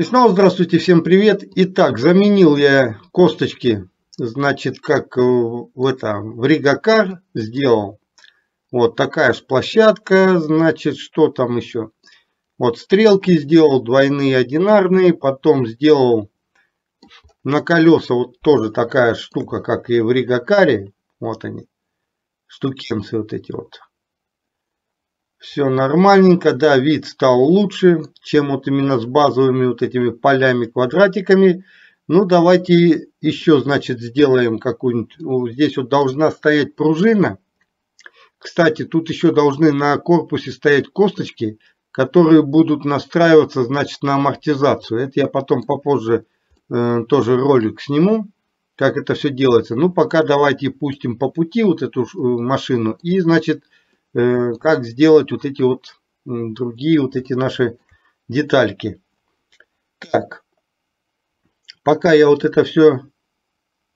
И снова здравствуйте, всем привет. Итак, заменил я косточки, значит, как в, это, в Ригакар сделал. Вот такая же площадка, значит, что там еще? Вот стрелки сделал, двойные одинарные, потом сделал на колеса вот тоже такая штука, как и в Ригакаре. Вот они, штукенцы вот эти вот. Все нормальненько, да, вид стал лучше, чем вот именно с базовыми вот этими полями, квадратиками. Ну, давайте еще, значит, сделаем какую-нибудь... Здесь вот должна стоять пружина. Кстати, тут еще должны на корпусе стоять косточки, которые будут настраиваться, значит, на амортизацию. Это я потом попозже э, тоже ролик сниму, как это все делается. Ну, пока давайте пустим по пути вот эту э, машину и, значит, Э, как сделать вот эти вот другие вот эти наши детальки. Так, пока я вот это все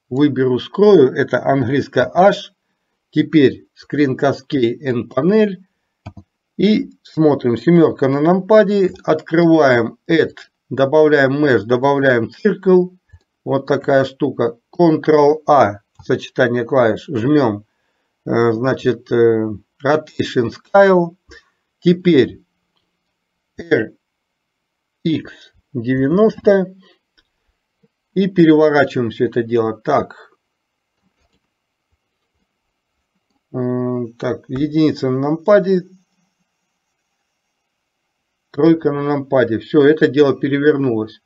выберу, скрою, это английская H, теперь Screen Cascade N панель. И смотрим семерка на нампаде, открываем Add, добавляем Mesh, добавляем Circle, вот такая штука, Ctrl-A, сочетание клавиш, жмем, э, значит, э, Rotation. Теперь RX90. И переворачиваем все это дело. Так. Так, единица на нампаде. Тройка на нампаде. Все, это дело перевернулось.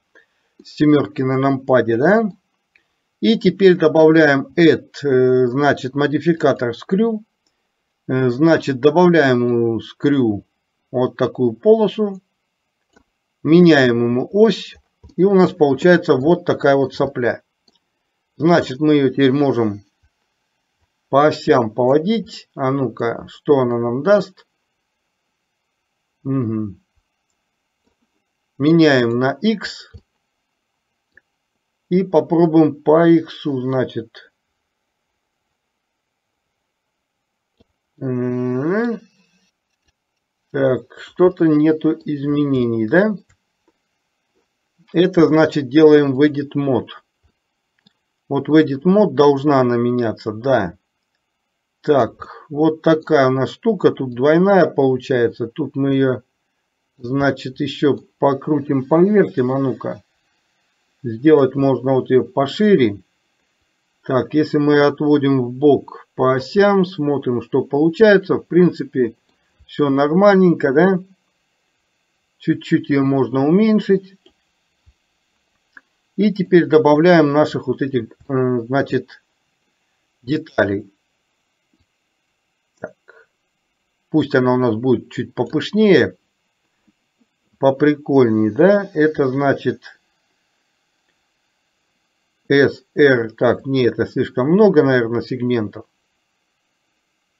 Семерки на нампаде, да? И теперь добавляем add, э, значит, модификатор screw. Э, значит, добавляем ему скрю вот такую полосу, меняем ему ось, и у нас получается вот такая вот сопля. Значит, мы ее теперь можем по осям поводить. А ну-ка, что она нам даст? Угу. Меняем на x. И попробуем по x, значит, Так, что-то нету изменений, да? Это значит делаем в Edit Mode. Вот в Edit Mode должна она меняться, да. Так, вот такая у нас штука. Тут двойная получается. Тут мы ее, значит, еще покрутим, повертим. А ну-ка. Сделать можно вот ее пошире. Так, если мы отводим в бок по осям, смотрим, что получается. В принципе, все нормальненько, да? Чуть-чуть ее можно уменьшить. И теперь добавляем наших вот этих, э, значит, деталей. Так. Пусть она у нас будет чуть попышнее, поприкольнее, да? Это значит SR, так, не, это слишком много, наверное, сегментов.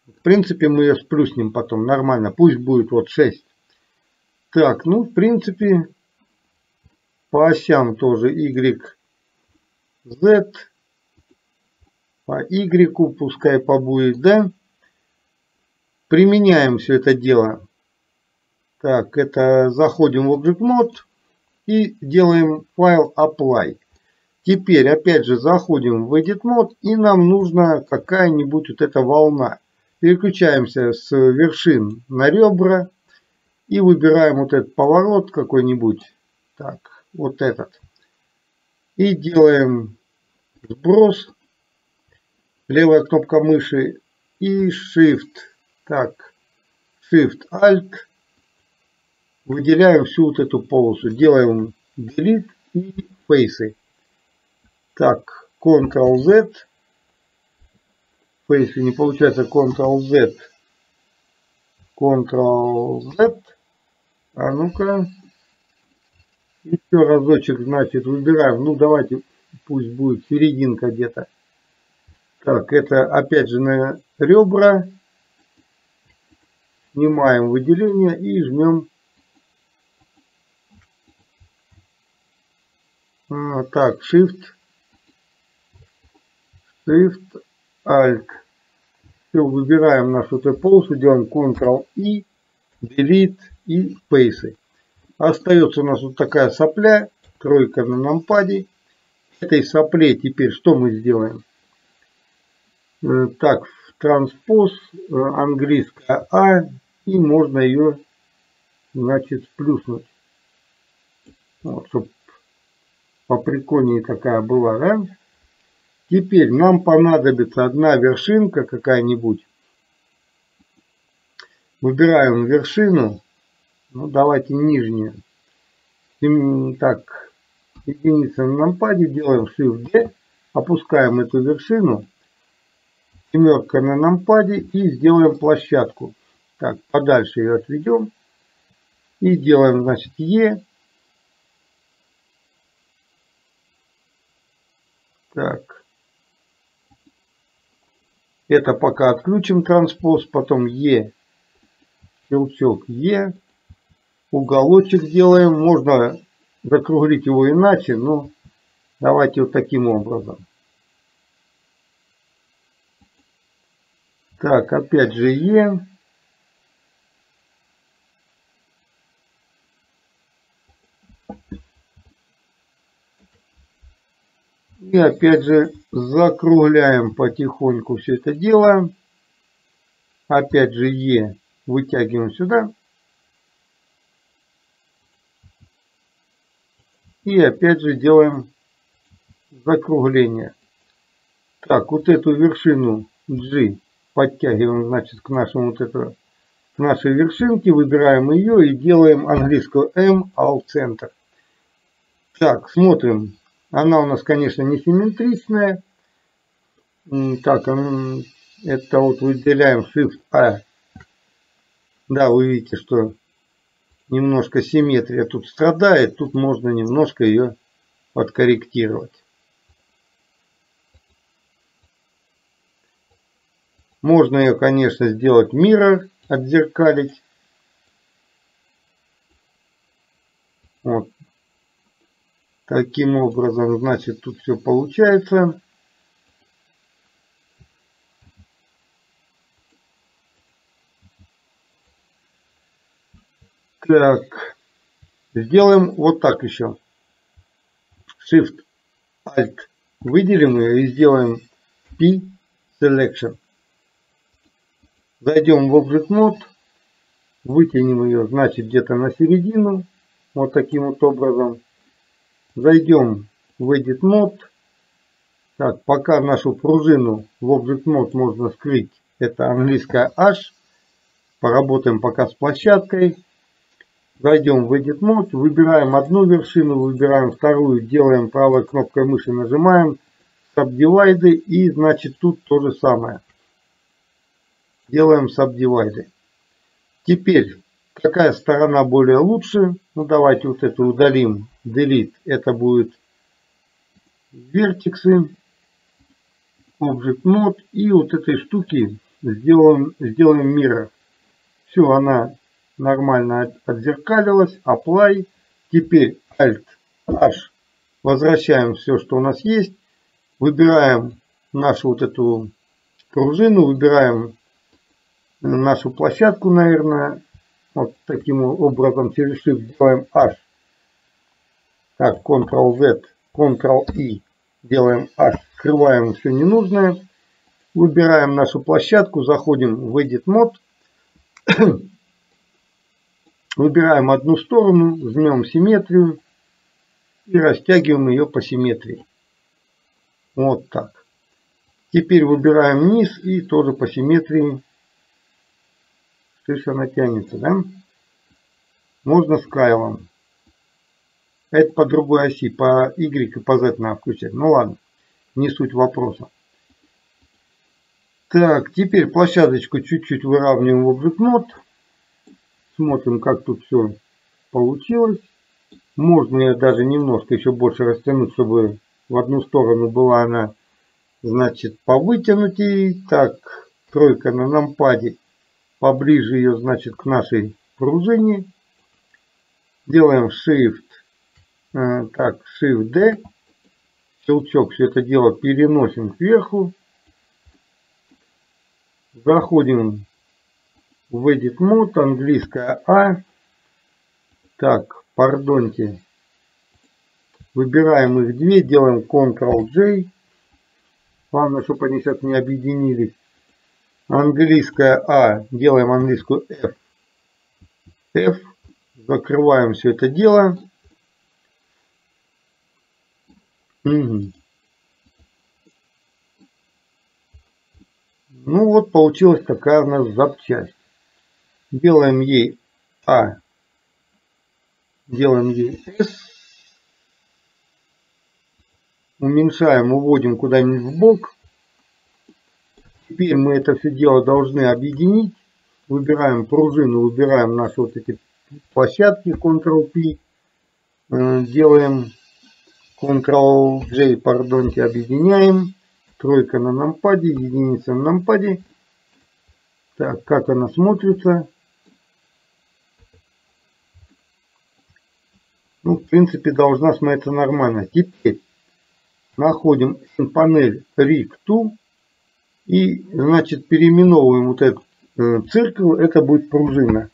В принципе, мы ее сплюснем потом, нормально, пусть будет вот 6. Так, ну, в принципе, по осям тоже Y, Z, по Y, пускай побудет, да. Применяем все это дело. Так, это заходим в Object Mode и делаем файл Apply. Теперь опять же заходим в Edit Mode и нам нужна какая-нибудь вот эта волна. Переключаемся с вершин на ребра и выбираем вот этот поворот какой-нибудь. Так, вот этот. И делаем сброс. Левая кнопка мыши и Shift. Так, Shift Alt. Выделяем всю вот эту полосу. Делаем Delete и Face. Так, Ctrl-Z. Если не получается Ctrl-Z. Ctrl-Z. А ну-ка. Еще разочек, значит, выбираем. Ну, давайте, пусть будет серединка где-то. Так, это опять же на ребра. Снимаем выделение и жмем. А, так, Shift. Shift, Alt. Все, выбираем нашу T-полосу, делаем Ctrl-I, Delete и Space. Остается у нас вот такая сопля. тройка на нампаде. Этой сопле теперь что мы сделаем? Э, так, транспоз, э, английская А, и можно ее, значит, сплюснуть. Вот, чтобы поприкольнее такая была, да? Теперь нам понадобится одна вершинка какая-нибудь. Выбираем вершину. Ну, давайте нижнюю. Так, единица на нампаде, делаем Shift D, опускаем эту вершину. Семерка на нампаде и сделаем площадку. Так, подальше ее отведем. И делаем, значит, E. Так. Это пока отключим транспоз, потом Е, щелчок Е, уголочек делаем. Можно закруглить его иначе, но давайте вот таким образом. Так, опять же Е. И опять же закругляем потихоньку все это дело. Опять же Е вытягиваем сюда. И опять же делаем закругление. Так, вот эту вершину G подтягиваем, значит, к нашему вот этому, к нашей вершинке, выбираем ее и делаем английскую M, All Center. Так, смотрим, она у нас, конечно, не симметричная. Так, это вот выделяем Shift-A. Да, вы видите, что немножко симметрия тут страдает. Тут можно немножко ее подкорректировать. Можно ее, конечно, сделать mirror, отзеркалить. Вот Таким образом, значит, тут все получается. Так, сделаем вот так еще. Shift, Alt, выделим ее и сделаем P Selection. Зайдем в Object Mode, вытянем ее, значит, где-то на середину, вот таким вот образом. Зайдем в Edit Mode. Так, пока нашу пружину в Object Mode можно скрыть. Это английская H. Поработаем пока с площадкой. Зайдем в Edit Mode, выбираем одну вершину, выбираем вторую, делаем правой кнопкой мыши, нажимаем Subdivide и значит тут то же самое. Делаем Subdivide. Теперь какая сторона более лучше? Ну давайте вот эту удалим delete это будет вертексы, object mode и вот этой штуки сделаем, сделаем mirror. Все, она нормально отзеркалилась, apply. Теперь alt h возвращаем все, что у нас есть. Выбираем нашу вот эту пружину, выбираем нашу площадку, наверное, вот таким образом через shift делаем h так, Ctrl-Z, Ctrl-I. Делаем H, скрываем все ненужное. Выбираем нашу площадку, заходим в Edit Mode. Выбираем одну сторону, жмем симметрию и растягиваем ее по симметрии. Вот так. Теперь выбираем низ и тоже по симметрии. Что она тянется, да? Можно с кайлом. Это по другой оси, по Y и по Z надо включать. Ну ладно, не суть вопроса. Так, теперь площадочку чуть-чуть выравниваем в Mode. Смотрим, как тут все получилось. Можно ее даже немножко еще больше растянуть, чтобы в одну сторону была она, значит, повытянутей. Так, тройка на нампаде. Поближе ее, значит, к нашей пружине. Делаем Shift Э, так, Shift-D. Щелчок все это дело переносим кверху. Заходим в Edit Mode, английская А. Так, пардоньте. Выбираем их две, делаем Ctrl-J. Главное, чтобы они сейчас не объединились. Английская А, делаем английскую F. F. Закрываем все это дело. Угу. Ну вот получилась такая у нас запчасть. Делаем ей А. Делаем ей S. Уменьшаем, уводим куда-нибудь в бок. Теперь мы это все дело должны объединить. Выбираем пружину, выбираем наши вот эти площадки Ctrl-P. Э, делаем Ctrl-J, пардонте, объединяем. Тройка на нампаде, единица на нампаде. Так, как она смотрится. Ну, в принципе, должна смотреться нормально. Теперь находим панель Rig 2 и, значит, переименовываем вот этот э, циркл. Это будет пружина.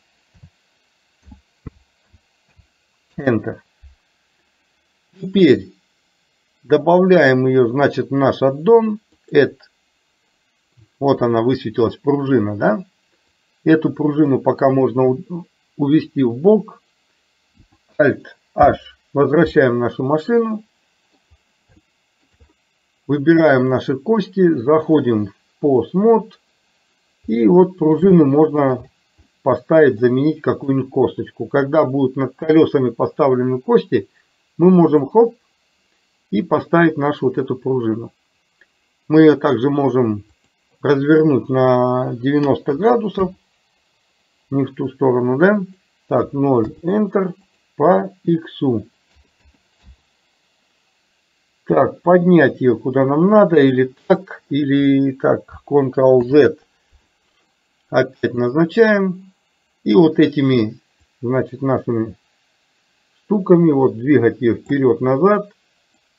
Enter. Теперь Добавляем ее, значит, в наш аддон. Add. Вот она высветилась, пружина, да? Эту пружину пока можно увести в бок. Alt H. Возвращаем нашу машину. Выбираем наши кости, заходим Mode. И вот пружину можно поставить, заменить какую-нибудь косточку. Когда будут над колесами поставлены кости, мы можем хоп, и поставить нашу вот эту пружину. Мы ее также можем развернуть на 90 градусов. Не в ту сторону, да? Так, 0, Enter по X. Так, поднять ее куда нам надо, или так, или так, Ctrl-Z. Опять назначаем. И вот этими, значит, нашими штуками, вот двигать ее вперед-назад.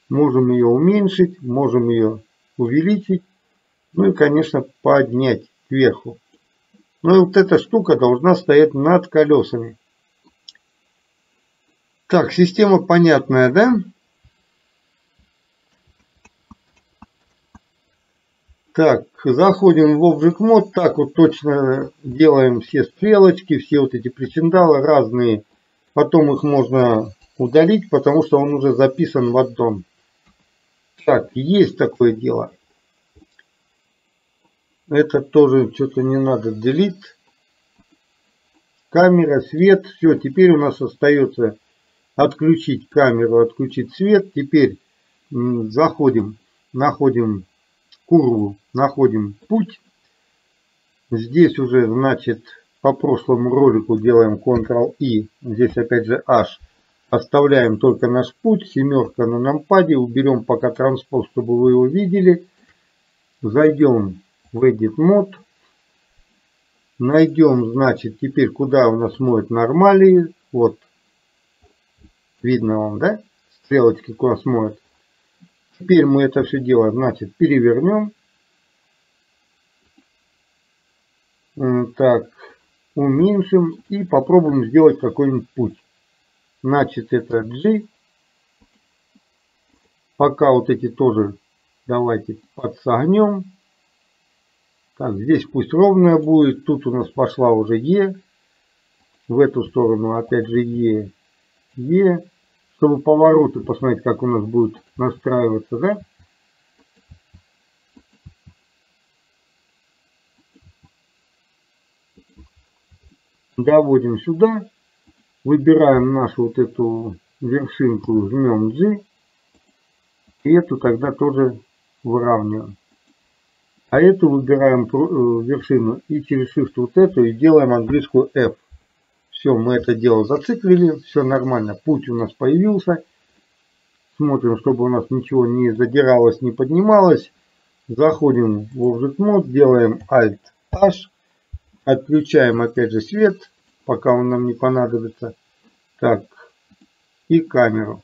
Можем ее уменьшить, можем ее увеличить. Ну и, конечно, поднять кверху. Ну и вот эта штука должна стоять над колесами. Так, система понятная, да? Так, заходим в Object Mode, так вот точно делаем все стрелочки, все вот эти причиндалы разные. Потом их можно удалить, потому что он уже записан в аддон. Так, есть такое дело. Это тоже что-то не надо делить. Камера, свет. Все, теперь у нас остается отключить камеру, отключить свет. Теперь заходим, находим курву, находим путь. Здесь уже, значит, по прошлому ролику делаем Ctrl-I. Здесь опять же H Оставляем только наш путь. Семерка на нампаде. Уберем пока транспорт, чтобы вы его видели. Зайдем в Edit Mode. Найдем, значит, теперь куда у нас моет нормали. Вот. Видно вам, да? Стрелочки куда смоет. Теперь мы это все дело, значит, перевернем. Так, уменьшим и попробуем сделать какой-нибудь путь. Значит, это G. Пока вот эти тоже давайте подсогнем. Так, здесь пусть ровная будет. Тут у нас пошла уже Е. В эту сторону опять же Е. Е. Чтобы повороты посмотреть, как у нас будет настраиваться, да? Доводим сюда. Выбираем нашу вот эту вершинку, жмем G. И эту тогда тоже выравниваем. А эту выбираем э, вершину и через Shift вот эту и делаем английскую F. Все, мы это дело зациклили, все нормально. Путь у нас появился. Смотрим, чтобы у нас ничего не задиралось, не поднималось. Заходим в Object Mode, делаем Alt-H. Отключаем опять же свет пока он нам не понадобится. Так, и камеру.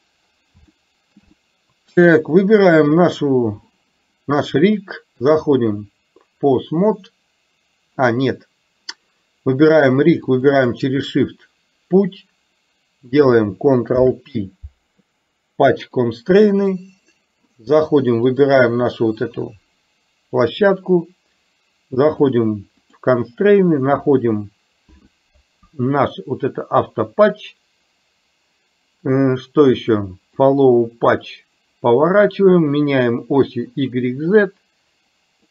Так, выбираем нашу, наш рик, заходим в Post Mode. А, нет. Выбираем рик, выбираем через Shift путь, делаем Ctrl-P патч констрейны. Заходим, выбираем нашу вот эту площадку. Заходим в констрейны, находим наш вот это автопатч. Э, что еще? Follow patch. Поворачиваем, меняем оси YZ,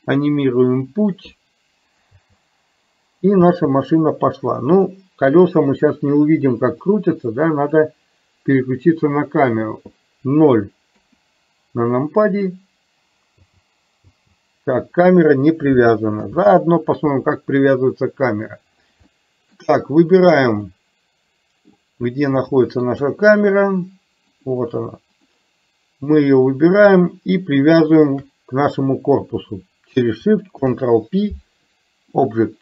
анимируем путь. И наша машина пошла. Ну, колеса мы сейчас не увидим, как крутятся, да, надо переключиться на камеру. 0 на нампаде. Так, камера не привязана. Заодно посмотрим, как привязывается камера. Так, выбираем, где находится наша камера. Вот она. Мы ее выбираем и привязываем к нашему корпусу. Через Shift, Ctrl-P, Object.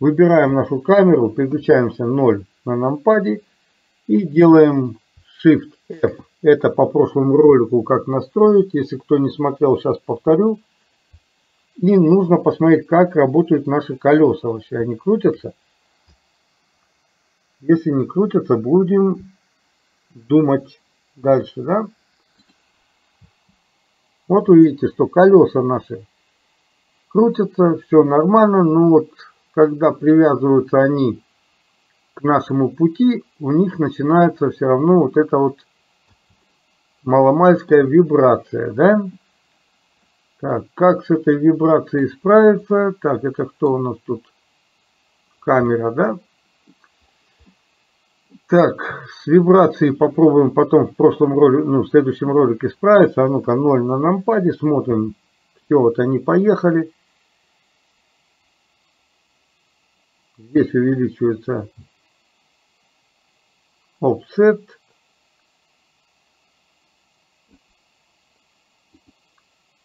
Выбираем нашу камеру, переключаемся 0 на нампаде и делаем Shift F. Это по прошлому ролику как настроить. Если кто не смотрел, сейчас повторю. И нужно посмотреть, как работают наши колеса. Вообще они крутятся. Если не крутятся, будем думать дальше. Да? Вот увидите, что колеса наши крутятся, все нормально. Но вот когда привязываются они к нашему пути, у них начинается все равно вот эта вот маломальская вибрация, да? Так, как с этой вибрацией справиться? Так, это кто у нас тут? Камера, да? Так, с вибрацией попробуем потом в прошлом ролике, ну, в следующем ролике справиться. А ну-ка, 0 на нампаде, смотрим. Все, вот они поехали. Здесь увеличивается offset.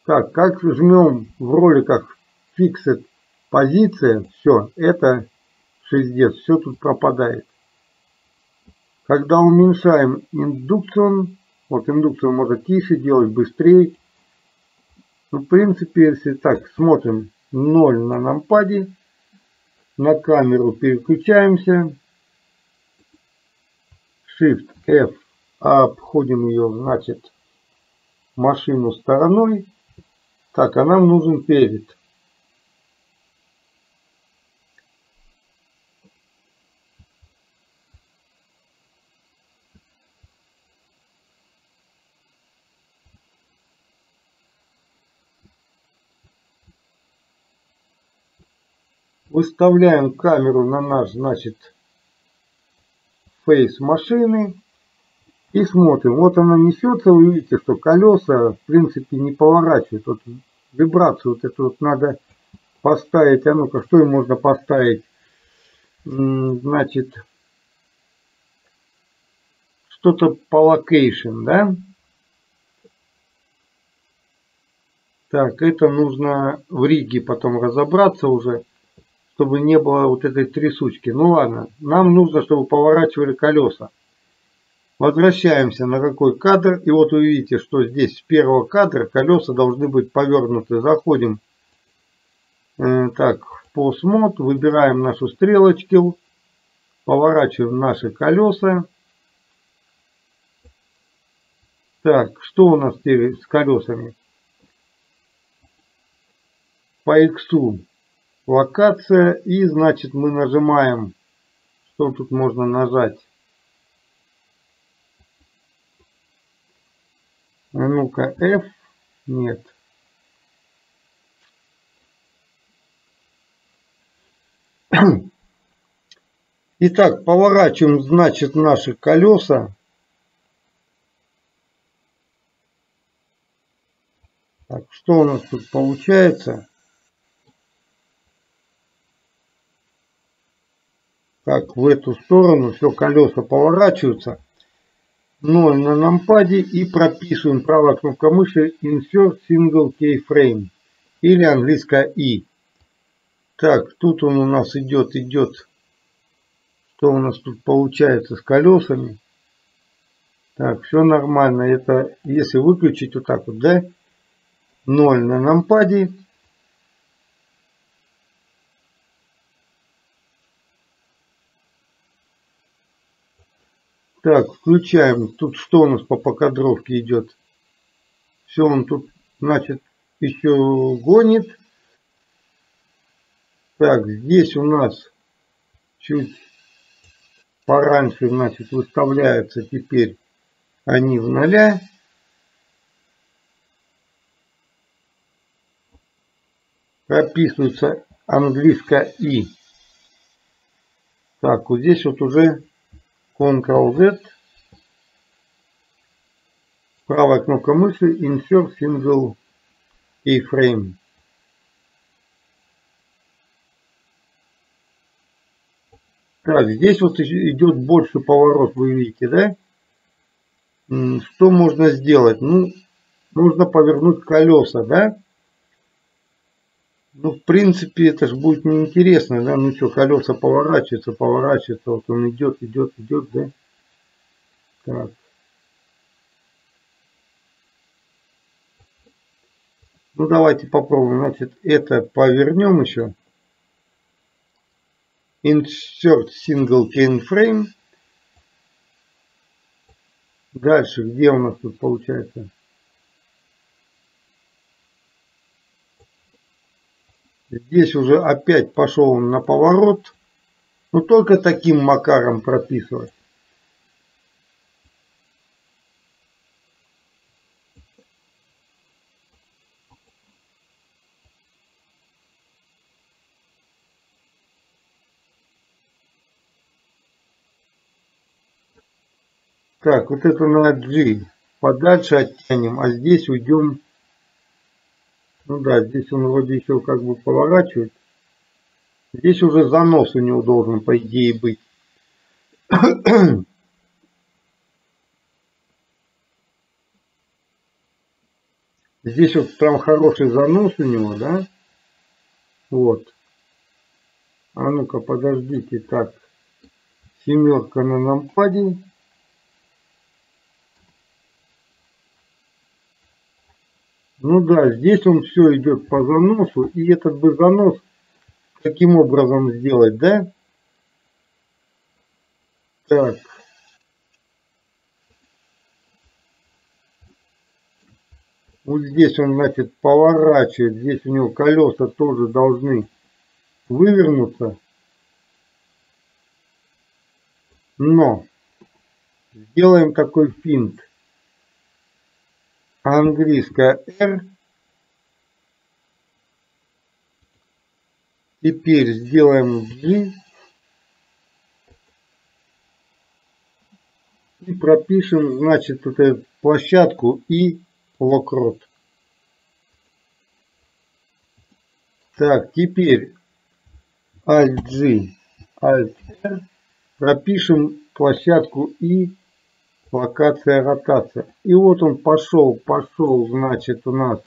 Так, как жмем в роликах fixed позиция, все, это шиздец, все тут пропадает. Когда уменьшаем индукцию, вот индукцию можно тише делать, быстрее. Ну, в принципе, если так смотрим 0 на нампаде, на камеру переключаемся. Shift F, обходим ее, значит, машину стороной. Так, а нам нужен перед. Выставляем камеру на наш, значит, face машины. И смотрим. Вот она несется. Вы видите, что колеса, в принципе, не поворачивают. Вот вибрацию вот эту вот надо поставить. А ну-ка, что им можно поставить? Значит, что-то по location, да? Так, это нужно в риге потом разобраться уже чтобы не было вот этой трясучки. Ну ладно, нам нужно, чтобы поворачивали колеса. Возвращаемся на какой кадр. И вот вы видите, что здесь с первого кадра колеса должны быть повернуты. Заходим э, так, в PostMod, выбираем нашу стрелочку, поворачиваем наши колеса. Так, что у нас теперь с колесами? По X локация и значит мы нажимаем что тут можно нажать а ну-ка F нет Итак, поворачиваем, значит, наши колеса. Так, что у нас тут получается? Как в эту сторону, все колеса поворачиваются. 0 на нампаде и прописываем правая кнопка мыши Insert Single Keyframe или английская I. Так, тут он у нас идет, идет. Что у нас тут получается с колесами? Так, все нормально. Это если выключить вот так вот, да? 0 на нампаде Так, включаем. Тут что у нас по покадровке идет? Все, он тут, значит, еще гонит. Так, здесь у нас чуть пораньше, значит, выставляются теперь они в ноля. Прописывается английское «и». Так, вот здесь вот уже Ctrl-Z. Правая кнопка мыши Insert Single Keyframe. Так, здесь вот идет больше поворот, вы видите, да? Что можно сделать? Ну, нужно повернуть колеса, да? Ну, в принципе, это же будет неинтересно, да? Ну что, колеса поворачиваются, поворачиваются, вот он идет, идет, идет, да? Так. Ну, давайте попробуем. Значит, это повернем еще. Insert Single Cane Frame. Дальше, где у нас тут получается? Здесь уже опять пошел он на поворот. Но только таким макаром прописывать. Так, вот это на G. Подальше оттянем, а здесь уйдем. Ну да, здесь он вроде еще как бы поворачивает. Здесь уже занос у него должен, по идее, быть. Здесь вот прям хороший занос у него, да? Вот. А ну-ка, подождите, так. Семерка на нампаде. Ну да, здесь он все идет по заносу. И этот бы занос каким образом сделать, да? Так. Вот здесь он, значит, поворачивает. Здесь у него колеса тоже должны вывернуться. Но сделаем такой финт английская R. Теперь сделаем G. И пропишем, значит, эту площадку и локрот. Так, теперь Alt-G, Alt-R. Пропишем площадку и локация, ротация. И вот он пошел, пошел, значит, у нас.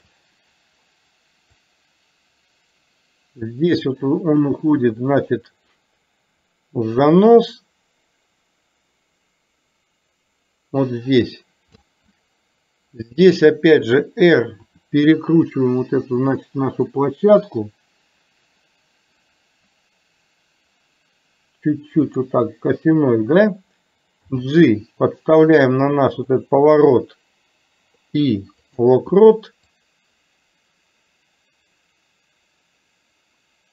Здесь вот он уходит, значит, в занос. Вот здесь. Здесь опять же R. Перекручиваем вот эту, значит, нашу площадку. Чуть-чуть вот так косиной, да? G подставляем на наш вот этот поворот и локрот.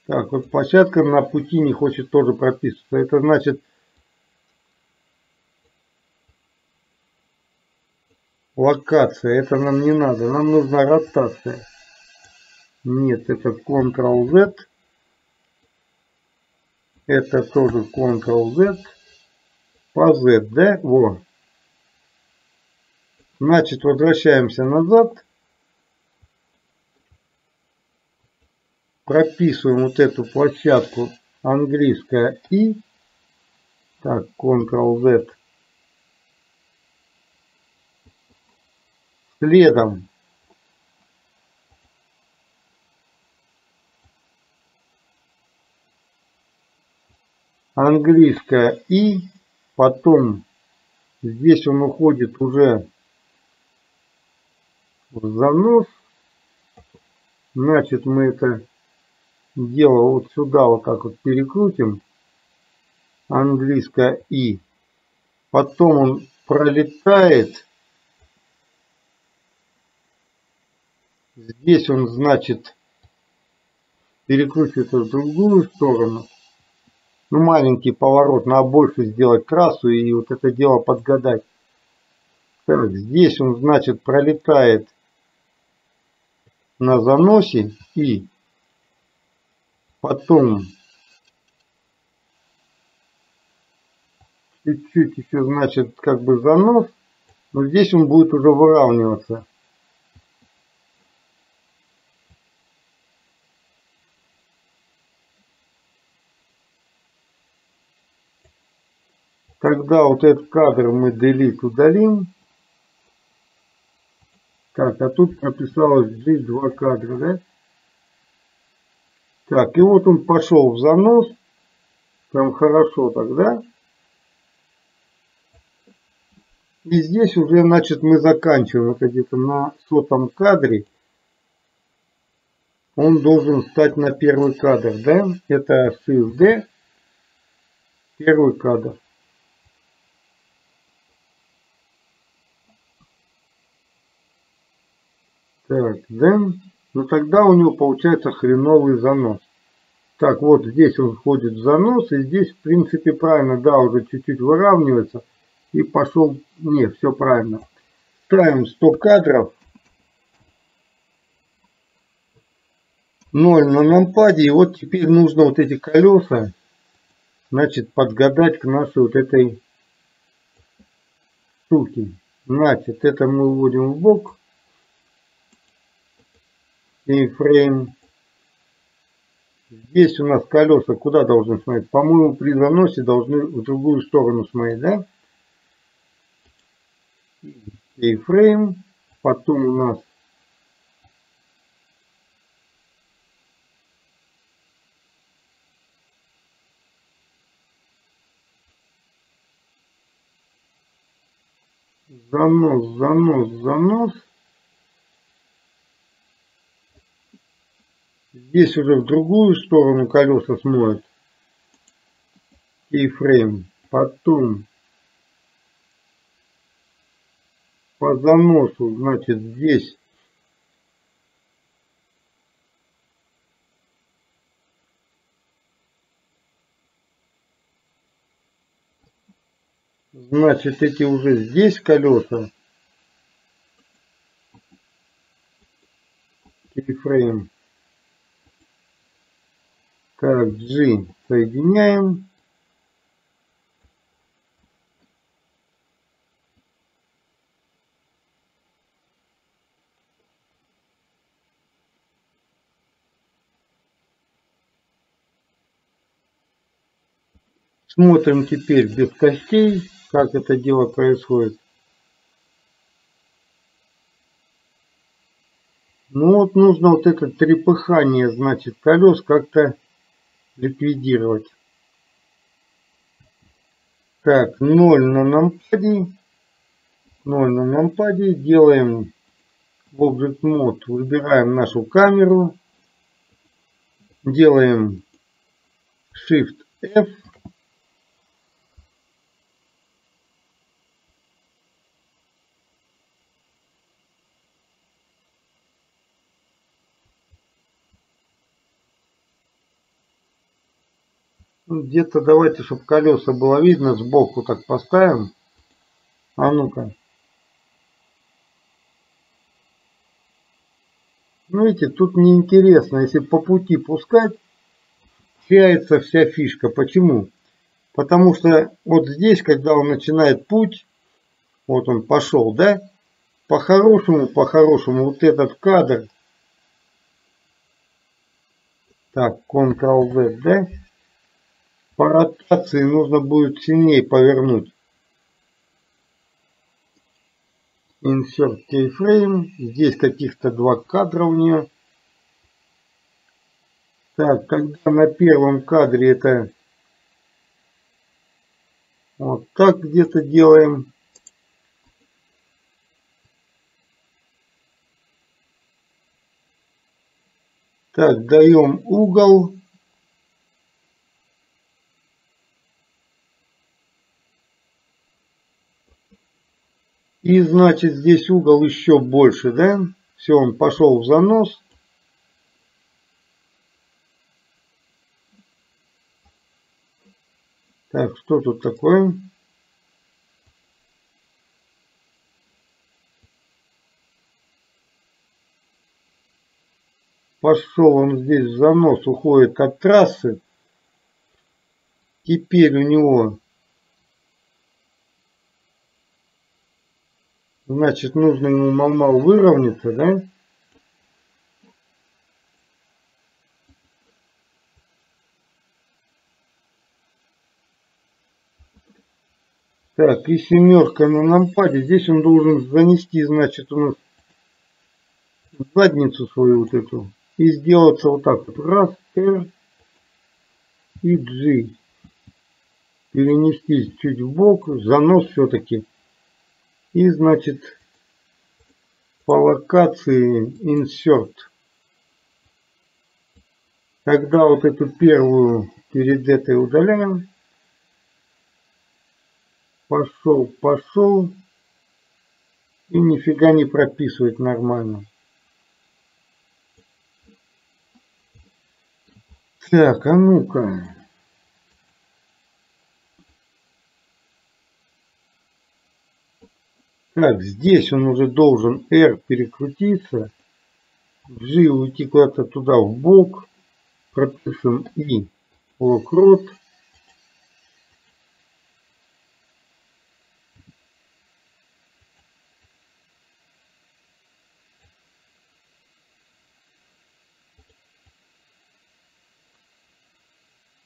Так, вот площадка на пути не хочет тоже прописываться. Это значит локация. Это нам не надо. Нам нужна ротация. Нет, это Ctrl-Z. Это тоже Ctrl-Z Z, да? Во. Значит, возвращаемся назад. Прописываем вот эту площадку английская И. Так, Ctrl-Z. Следом английская И Потом здесь он уходит уже в занос. Значит, мы это дело вот сюда вот так вот перекрутим. Английское И. Потом он пролетает. Здесь он, значит, перекручивается в другую сторону. Ну, маленький поворот, на больше сделать трассу и вот это дело подгадать. Так, здесь он, значит, пролетает на заносе и потом чуть-чуть еще, значит, как бы занос, но здесь он будет уже выравниваться. Тогда вот этот кадр мы delete удалим. Так, а тут написалось здесь два кадра, да? Так, и вот он пошел в занос. Прям хорошо тогда. И здесь уже, значит, мы заканчиваем. Это где-то на сотом кадре. Он должен стать на первый кадр, да? Это CSD. Первый кадр. Так, да? Ну тогда у него получается хреновый занос. Так, вот здесь он входит в занос, и здесь, в принципе, правильно, да, уже чуть-чуть выравнивается. И пошел, не, все правильно. Ставим 100 кадров. 0 на нампаде. И вот теперь нужно вот эти колеса, значит, подгадать к нашей вот этой штуке. Значит, это мы вводим в бок кейфрейм. Здесь у нас колеса куда должны смотреть? По-моему, при заносе должны в другую сторону смотреть, да? Кейфрейм. Потом у нас занос, занос, занос. Здесь уже в другую сторону колеса смотрят. Кейфрейм. Потом по заносу, значит, здесь Значит, эти уже здесь колеса. Кейфрейм. Так, G соединяем. Смотрим теперь без костей, как это дело происходит. Ну вот нужно вот это трепыхание, значит, колес как-то ликвидировать. Так, 0 на нампаде. 0 на нампаде. Делаем в Object Mode. Выбираем нашу камеру. Делаем Shift F. где-то давайте, чтобы колеса было видно, сбоку так поставим. А ну-ка. Ну, видите, тут неинтересно. Если по пути пускать, теряется вся фишка. Почему? Потому что вот здесь, когда он начинает путь, вот он пошел, да? По-хорошему, по-хорошему, вот этот кадр. Так, Ctrl-Z, да? По ротации нужно будет сильнее повернуть. Insert keyframe. Здесь каких-то два кадра у нее. Так, когда на первом кадре это вот так где-то делаем. Так, даем угол И значит здесь угол еще больше, да? Все, он пошел в занос. Так, что тут такое? Пошел он здесь в занос, уходит от трассы. Теперь у него Значит, нужно ему мал-мал выровняться, да? Так, и семерка на нампаде. Здесь он должен занести, значит, у нас задницу свою вот эту. И сделаться вот так вот. Раз, R и G. Перенестись чуть в бок. Занос все-таки. И, значит, по локации insert. Тогда вот эту первую перед этой удаляем. Пошел, пошел. И нифига не прописывает нормально. Так, а ну-ка. Так, здесь он уже должен R перекрутиться. G уйти куда-то туда в бок. Пропишем И локрот.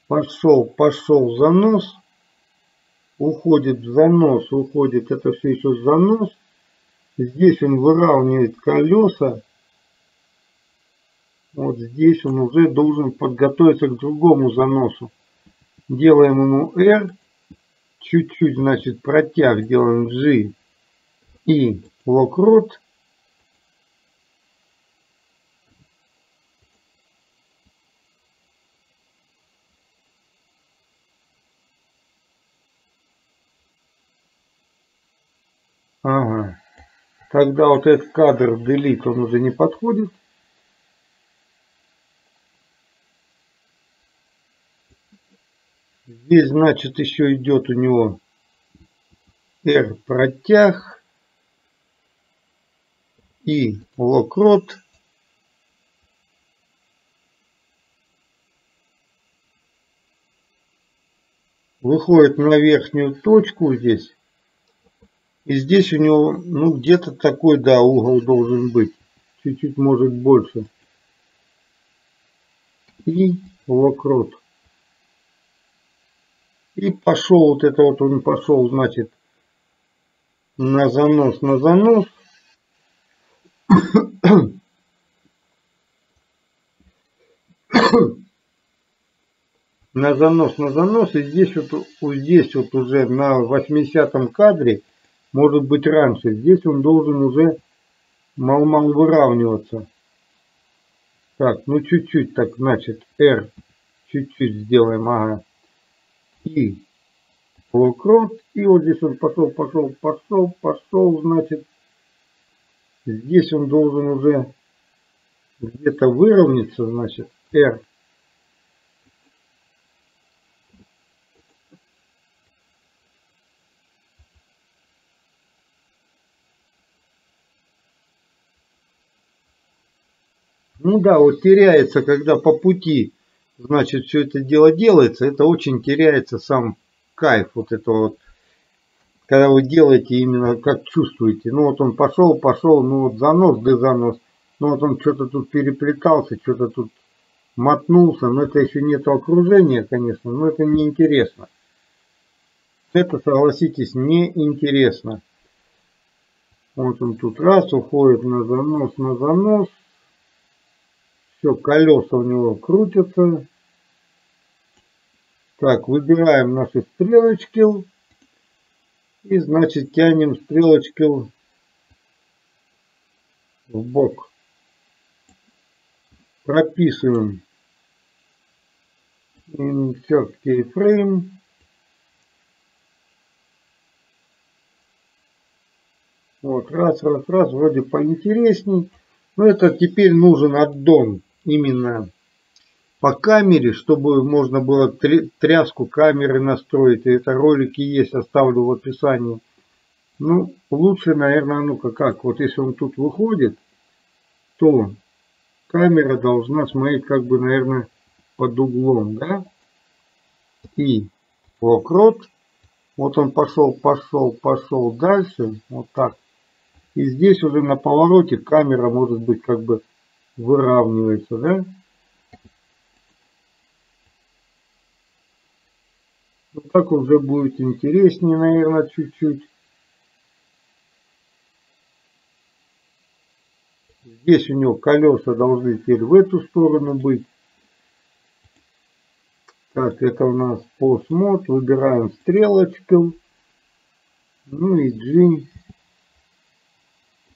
Пошел, пошел занос уходит в занос, уходит это все еще занос. Здесь он выравнивает колеса. Вот здесь он уже должен подготовиться к другому заносу. Делаем ему R. Чуть-чуть, значит, протяг делаем G и локрот. Ага. Тогда вот этот кадр delete, он уже не подходит. Здесь, значит, еще идет у него R протяг и локрот. Выходит на верхнюю точку здесь. И здесь у него, ну, где-то такой, да, угол должен быть. Чуть-чуть, может, больше. И локрот. И пошел вот это вот он пошел, значит, на занос, на занос. на занос, на занос. И здесь вот здесь вот уже на 80 кадре может быть раньше. Здесь он должен уже мал-мал выравниваться. Так, ну чуть-чуть так, значит, R чуть-чуть сделаем, ага. И полукрот. И вот здесь он пошел, пошел, пошел, пошел, значит, здесь он должен уже где-то выровняться, значит, R Ну да, вот теряется, когда по пути, значит, все это дело делается, это очень теряется сам кайф вот этого вот, когда вы делаете именно как чувствуете. Ну вот он пошел, пошел, ну вот занос, да занос. Ну вот он что-то тут переплетался, что-то тут мотнулся, но это еще нет окружения, конечно, но это неинтересно. Это, согласитесь, неинтересно. Вот он тут раз уходит на занос, на занос. Все, колеса у него крутятся. Так, выбираем наши стрелочки. И, значит, тянем стрелочки в бок. Прописываем insert keyframe. Вот, раз, раз, раз, вроде поинтересней. Но это теперь нужен аддон именно по камере, чтобы можно было тряску камеры настроить. И это ролики есть, оставлю в описании. Ну, лучше, наверное, ну-ка как, вот если он тут выходит, то камера должна смотреть как бы, наверное, под углом, да? И локрот, вот он пошел, пошел, пошел дальше, вот так. И здесь уже на повороте камера может быть как бы выравнивается, да? Вот так уже будет интереснее, наверное, чуть-чуть. Здесь у него колеса должны теперь в эту сторону быть. Так, это у нас постмод. Выбираем стрелочку. Ну и G.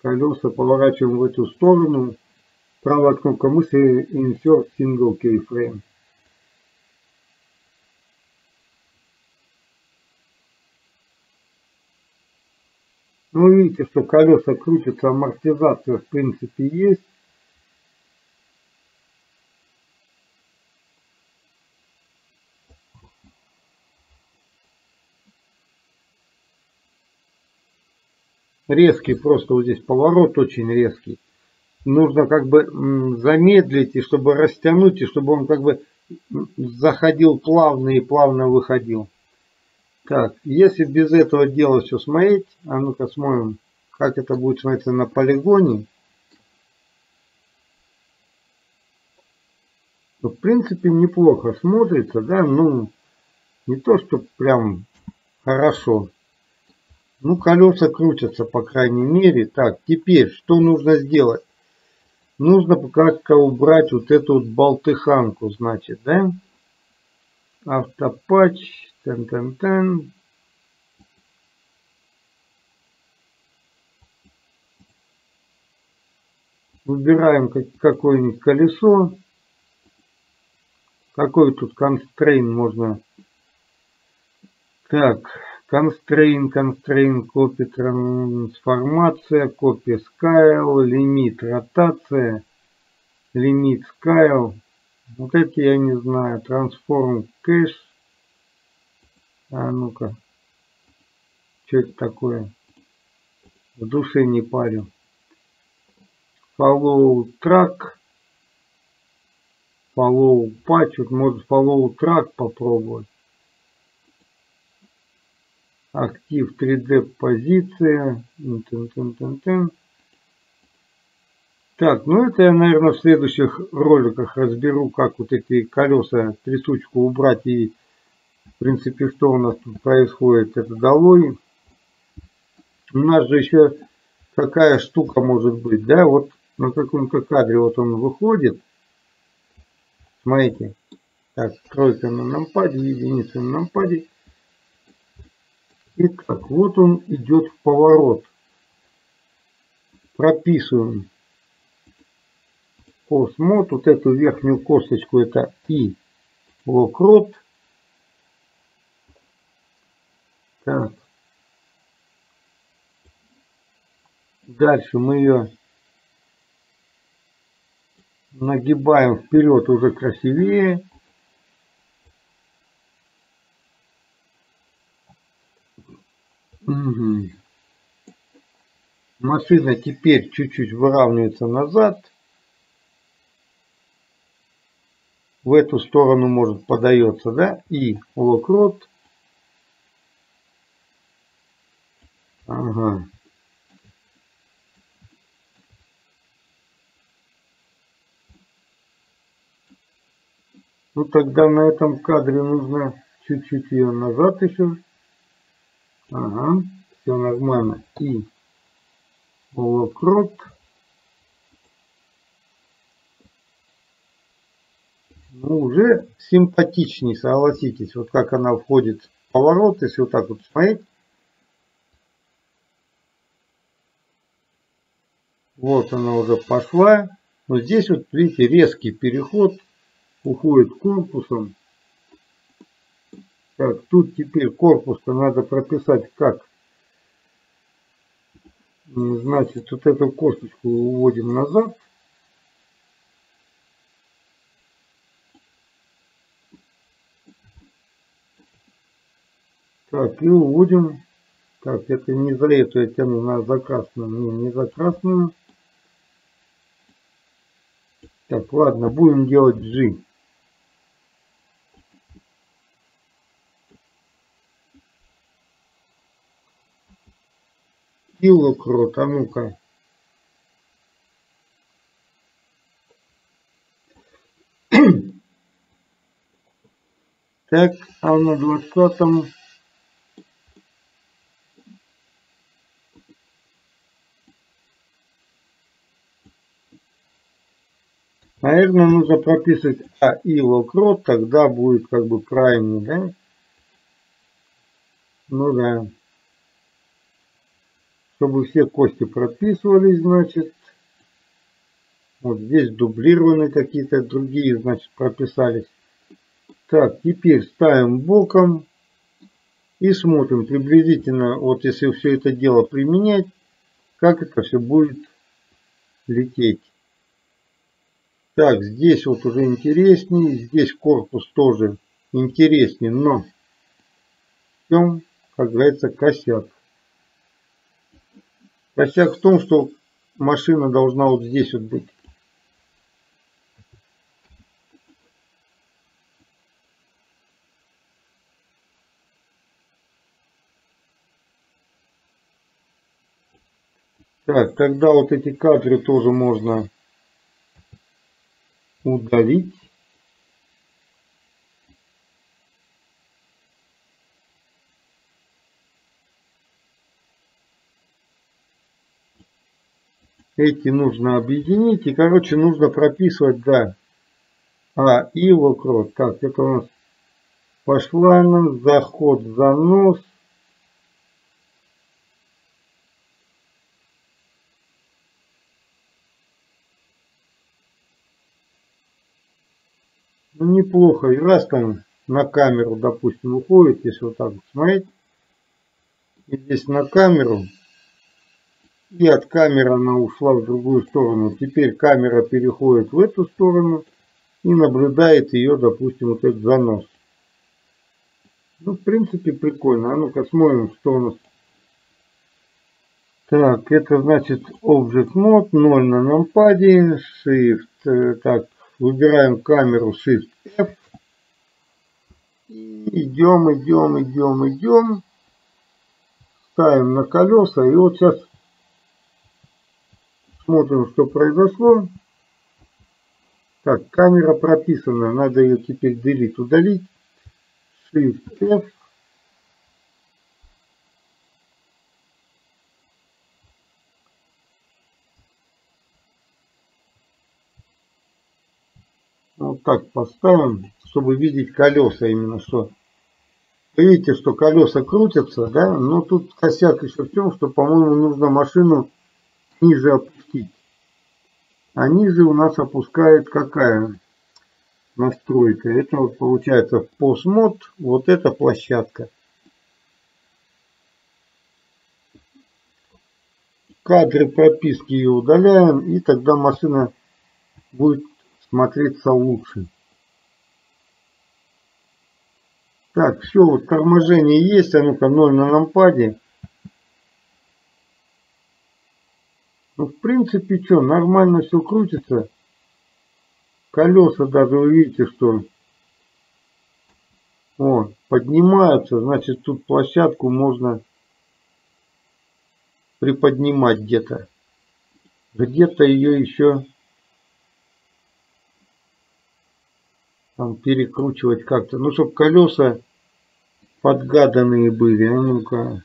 Колеса поворачиваем в эту сторону. Правая кнопка мыши Insert Single Keyframe. Ну, видите, что колеса крутятся, амортизация в принципе есть. резкий, просто вот здесь поворот очень резкий. Нужно как бы замедлить, и чтобы растянуть, и чтобы он как бы заходил плавно и плавно выходил. Так, если без этого дела все смотреть, а ну-ка смотрим, как это будет смотреться на полигоне. То, в принципе, неплохо смотрится, да, ну, не то, что прям хорошо. Ну, колеса крутятся, по крайней мере. Так, теперь, что нужно сделать? Нужно как-то убрать вот эту вот болтыханку, значит, да? Автопатч, тен-тен-тен. Выбираем какое-нибудь колесо. Какой тут констрейн можно... Так, Constraint, constraint, copy, трансформация, copy scale, лимит, ротация, лимит scale. Вот эти я не знаю. Transform cache. А ну-ка. Что это такое? В душе не парю. Follow track. Follow patch. Вот может follow track попробовать актив 3D позиция. Так, ну это я, наверное, в следующих роликах разберу, как вот эти колеса, трясучку убрать и, в принципе, что у нас тут происходит. Это долой. У нас же еще какая штука может быть, да, вот на каком-то кадре вот он выходит. Смотрите. Так, тройка на нампаде, единица на нампаде. Итак, вот он идет в поворот. Прописываем осмот, вот эту верхнюю косточку, это и локрот. Так. Дальше мы ее нагибаем вперед уже красивее. Угу. Машина теперь чуть-чуть выравнивается назад. В эту сторону может подается, да? И локрот. Ага. Ну тогда на этом кадре нужно чуть-чуть ее назад еще Ага, все нормально. И полукруг. Ну, уже симпатичнее, согласитесь. Вот как она входит в поворот, если вот так вот смотреть. Вот она уже пошла. Но здесь вот, видите, резкий переход. Уходит корпусом. Так, тут теперь корпус-то надо прописать как. Значит, вот эту косточку уводим назад. Так, и уводим. Так, это не за эту я тяну на за. Не, не за. Так, ладно, будем делать G. Килокрот, а ну-ка. Так, а на двадцатом Наверное, нужно прописывать А и локрот, тогда будет как бы правильно, да? Ну да. Чтобы все кости прописывались, значит. Вот здесь дублированы какие-то другие, значит, прописались. Так, теперь ставим боком и смотрим приблизительно, вот если все это дело применять, как это все будет лететь. Так, здесь вот уже интереснее, здесь корпус тоже интереснее, но в чем, как говорится, косяк. Косяк в том, что машина должна вот здесь вот быть. Так, тогда вот эти кадры тоже можно удалить эти нужно объединить и короче нужно прописывать да а и вокруг так это у нас пошла нам заход занос Ну, неплохо. И раз там на камеру, допустим, уходит, если вот так вот смотреть. И здесь на камеру. И от камеры она ушла в другую сторону. Теперь камера переходит в эту сторону и наблюдает ее, допустим, вот этот занос. Ну, в принципе, прикольно. А ну-ка смотрим, что у нас. Так, это значит Object Mode, 0 на нампаде, Shift. Э, так, Выбираем камеру Shift F. И идем, идем, идем, идем. Ставим на колеса. И вот сейчас смотрим, что произошло. Так, камера прописана. Надо ее теперь делить, удалить. Shift F. Вот так поставим, чтобы видеть колеса именно что. Вы видите, что колеса крутятся, да? Но тут косяк еще в том, что, по-моему, нужно машину ниже. А ниже у нас опускает какая настройка? Это вот получается постмод, вот эта площадка. Кадры прописки ее удаляем, и тогда машина будет смотреться лучше. Так, все, вот торможение есть, а ну-ка 0 на нампаде. Ну, в принципе, что, нормально все крутится. Колеса даже, вы видите, что о, поднимаются, значит, тут площадку можно приподнимать где-то. Где-то ее еще там перекручивать как-то. Ну, чтобы колеса подгаданные были. А ну-ка.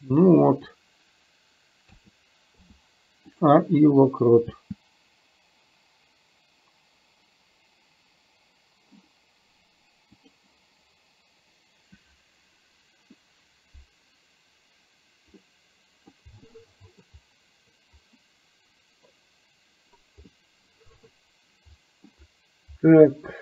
Ну вот. А и локрот. Так.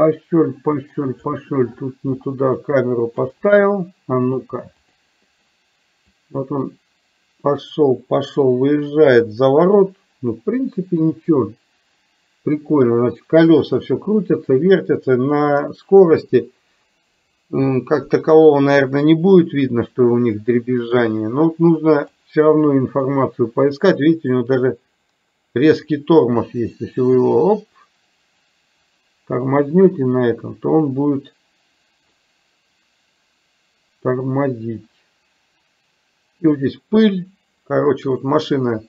Пошел, пошел, пошел. Тут не туда камеру поставил. А ну-ка. Вот он пошел, пошел, выезжает за ворот. Ну, в принципе, ничего. Прикольно. Значит, колеса все крутятся, вертятся на скорости. Как такового, наверное, не будет видно, что у них дребезжание. Но вот нужно все равно информацию поискать. Видите, у него даже резкий тормоз есть. Если вы его оп, тормознете на этом, то он будет тормозить. И вот здесь пыль. Короче, вот машина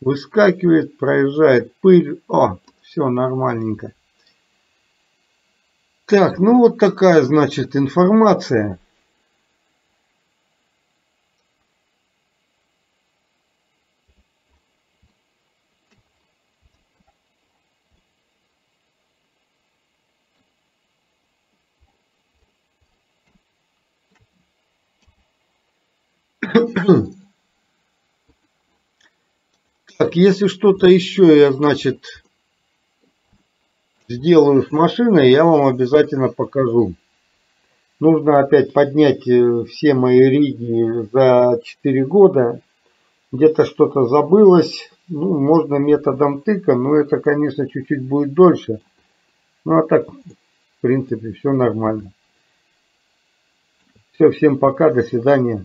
выскакивает, проезжает пыль. О, все нормальненько. Так, ну вот такая, значит, информация. Так, если что-то еще я, значит, сделаю с машиной, я вам обязательно покажу. Нужно опять поднять э, все мои риги за 4 года. Где-то что-то забылось. Ну, можно методом тыка, но это, конечно, чуть-чуть будет дольше. Ну, а так, в принципе, все нормально. Все, всем пока, до свидания.